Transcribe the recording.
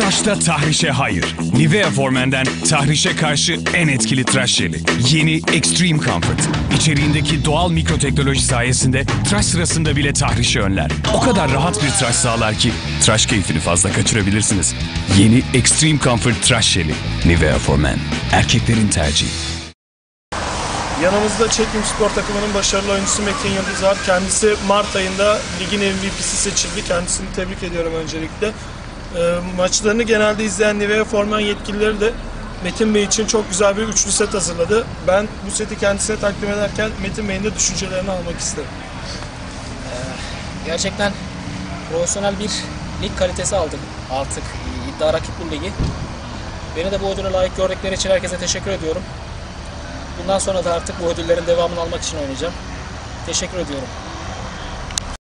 Tıraşta tahrişe hayır. Nivea Formen'den tahrişe karşı en etkili tıraş jeli. Yeni Extreme Comfort. İçeriğindeki doğal mikroteknoloji sayesinde tıraş sırasında bile tahrişi önler. O kadar rahat bir tıraş sağlar ki tıraş keyfini fazla kaçırabilirsiniz. Yeni Extreme Comfort tıraş jeli. Nivea Formen. Erkeklerin tercihi. Yanımızda Çekim Spor takımının başarılı oyuncusu Metin Yıldız var. Kendisi Mart ayında ligin MVP'si seçildi. Kendisini tebrik ediyorum öncelikle. Ee, maçlarını genelde izleyen Nivea Forman yetkilileri de Metin Bey için çok güzel bir üçlü set hazırladı. Ben bu seti kendisine takdim ederken Metin Bey'in de düşüncelerini almak isterim. Gerçekten profesyonel bir lig kalitesi aldık artık iddia rakip bu ligi. Beni de bu ödüle layık gördükleri için herkese teşekkür ediyorum. Bundan sonra da artık bu ödüllerin devamını almak için oynayacağım. Teşekkür ediyorum.